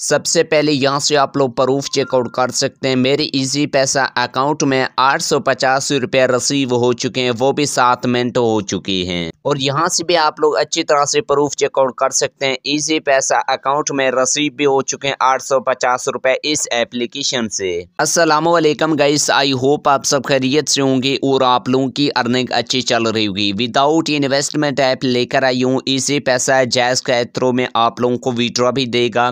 सबसे पहले यहाँ से आप लोग प्रूफ चेकआउट कर सकते हैं। मेरे इजी पैसा अकाउंट में आठ सौ पचास रुपये रिसीव हो चुके हैं, वो भी सात मिनट हो चुकी हैं। और यहाँ से भी आप लोग अच्छी तरह से प्रूफ चेकआउट कर सकते हैं। इजी पैसा अकाउंट में रिसीव भी हो चुके हैं आठ सौ पचास रुपये इस एप्लीकेशन से। असलम गाइस आई होप आप सब खैरियत से होंगे और आप लोगों की अर्निंग अच्छी चल रही होगी। विदाउट इन्वेस्टमेंट ऐप लेकर आई हूँ इजी पैसा जैस के थ्रो में आप लोगों को विड्रॉ भी देगा।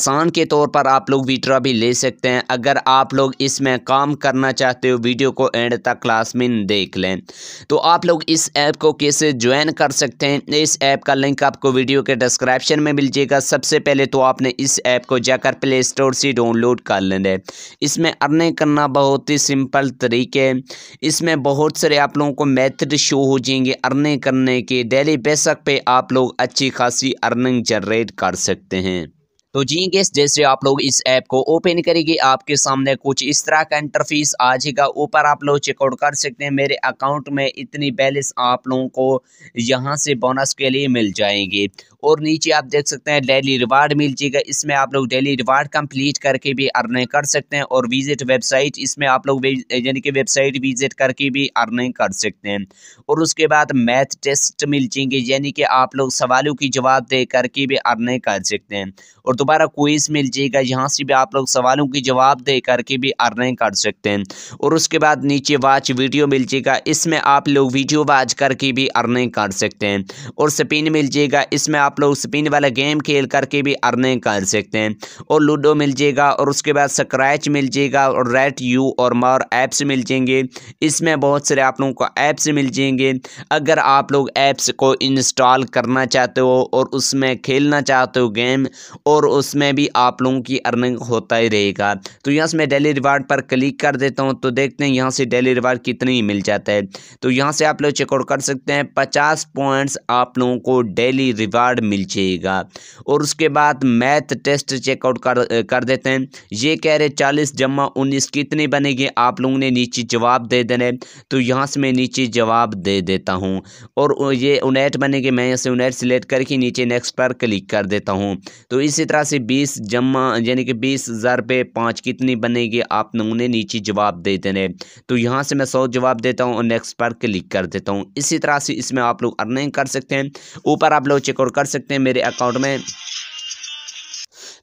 आसान के तौर पर आप लोग विड्रा भी ले सकते हैं। अगर आप लोग इसमें काम करना चाहते हो, वीडियो को एंड तक क्लास में देख लें। तो आप लोग इस ऐप को कैसे ज्वाइन कर सकते हैं? इस ऐप का लिंक आपको वीडियो के डिस्क्रिप्शन में मिल जाएगा। सबसे पहले तो आपने इस ऐप को जाकर प्ले स्टोर से डाउनलोड कर है इसमें अर्निंग करना बहुत ही सिंपल तरीके है। इसमें बहुत सारे आप लोगों को मेथड शो हो जाएँगे अर्निंग करने के। डेली बेसक पे आप लोग अच्छी खासी अर्निंग जनरेट कर सकते हैं। तो जी गेस जैसे आप लोग इस ऐप को ओपन करेंगे, आपके सामने कुछ इस तरह का इंटरफेस आ जाएगा। ऊपर आप लोग चेकआउट कर सकते हैं। मेरे अकाउंट में इतनी बैलेंस आप लोगों को यहाँ से बोनस के लिए मिल जाएँगे। और नीचे आप देख सकते हैं डेली रिवार्ड मिल जाएगा। इसमें आप लोग डेली रिवार्ड कंप्लीट करके भी अर्निंग कर सकते हैं और विज़िट वेबसाइट इसमें आप लोग यानी कि वेबसाइट विज़िट करके भी अर्निंग कर सकते हैं। और उसके बाद मैथ टेस्ट मिल जाएँगे, यानी कि आप लोग सवालों की जवाब दे करके भी अर्निंग कर सकते हैं। और दोबारा क्विज मिल जाएगा यहाँ से भी आप लोग सवालों की जवाब दे करके भी अर्निंग कर सकते हैं। और उसके बाद नीचे वाच वीडियो मिल जाएगा इसमें आप लोग वीडियो वॉच करके भी अर्निंग कर सकते हैं। और स्पिन मिल जाएगा इसमें आप लोग स्पिन वाला गेम खेल करके भी अर्निंग कर सकते हैं। और लूडो मिल जाएगा और उसके बाद स्क्रैच मिल जाएगा और रेट यू और मोर ऐप्स मिल जाएँगे। इसमें बहुत सारे आप लोगों को ऐप्स मिल जाएँगे। अगर आप लोग ऐप्स को इंस्टॉल करना चाहते हो और उसमें खेलना चाहते हो गेम और उसमें भी आप लोगों की अर्निंग होता ही रहेगा। तो यहाँ से मैं डेली रिवार्ड पर क्लिक कर देता हूँ तो देखते हैं यहाँ से डेली रिवार्ड कितनी मिल जाता है। तो यहाँ से आप लोग चेकआउट कर सकते हैं, पचास पॉइंट्स आप लोगों को डेली रिवार्ड मिल जाएगा। और उसके बाद मैथ टेस्ट चेकआउट कर कर देते हैं। ये कह रहे चालीस जमा उन्नीस कितनी बनेगी, आप लोगों ने नीचे जवाब दे देने तो यहाँ से मैं नीचे जवाब दे देता हूँ। और ये उनेट बनेगी, मैं यहाँ से उनेट सिलेक्ट करके नीचे नेक्स्ट पर क्लिक कर देता हूँ। तो इसी तरह से बीस जमा, यानी कि बीस हज़ार पे पाँच कितनी बनेगी, आप नमूने नीचे जवाब दे देने। तो यहाँ से मैं सौ जवाब देता हूँ और नेक्स्ट पर क्लिक कर देता हूँ। इसी तरह से इसमें आप लोग अर्निंग कर सकते हैं। ऊपर आप लोग चेकआउट कर सकते हैं मेरे अकाउंट में।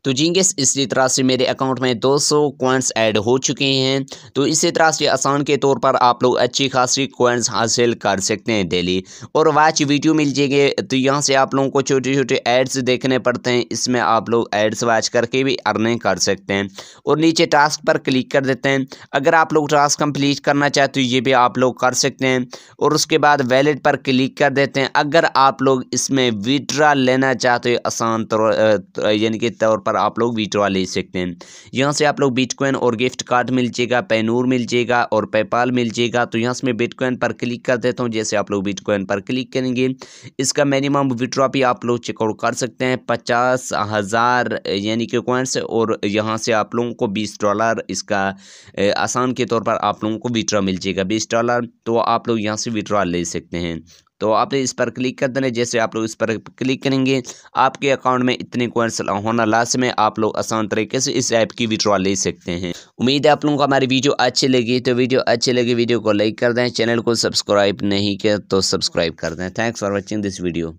तो जिंगिस इसी तरह से मेरे अकाउंट में 200 सौ कोइंस ऐड हो चुके हैं। तो इसी तरह से आसान के तौर पर आप लोग अच्छी खासी कॉइन्स हासिल कर सकते हैं डेली और वाच वीडियो मिल जाएँगे तो यहाँ से आप लोगों को छोटे छोटे एड्स देखने पड़ते हैं। इसमें आप लोग एड्स वाच करके भी अर्निंग कर सकते हैं। और नीचे टास्क पर क्लिक कर देते हैं। अगर आप लोग टास्क कंप्लीट करना चाहते हो ये भी आप लोग कर सकते हैं। और उसके बाद वैलेट पर क्लिक कर देते हैं। अगर आप लोग इसमें विड्रा लेना चाहते हो, आसान तौर यानी कि तौर पर आप लोग विड्रॉ ले सकते हैं। यहाँ से आप लोग बिटकॉइन और गिफ्ट कार्ड मिल जाएगा पैनूर मिल जाएगा और पेपाल मिल जाएगा। तो यहाँ से मैं बिटकॉइन पर क्लिक कर देता हूँ, जैसे आप लोग बिटकॉइन पर क्लिक करेंगे। इसका मिनिमम विड्रॉ भी आप लोग चेकआउट कर सकते हैं, पचास हज़ार, यानी कि कॉइन्स और यहाँ से आप लोगों को बीस डॉलर इसका आसान के तौर पर आप लोगों को विड्रॉ मिल जाएगा। बीस डॉलर तो आप लोग यहाँ से विड्रॉ ले सकते हैं। तो आपने इस पर क्लिक कर देना। जैसे आप लोग इस पर क्लिक करेंगे, आपके अकाउंट में इतने कोइंस होना लास्ट में आप लोग आसान तरीके से इस ऐप की विड्रॉ ले सकते हैं। उम्मीद है आप लोगों को हमारी वीडियो अच्छी लगी तो वीडियो अच्छी लगी, वीडियो को लाइक कर दें। चैनल को सब्सक्राइब नहीं किया तो सब्सक्राइब कर दें। Thanks for watching this video